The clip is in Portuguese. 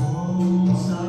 Ouça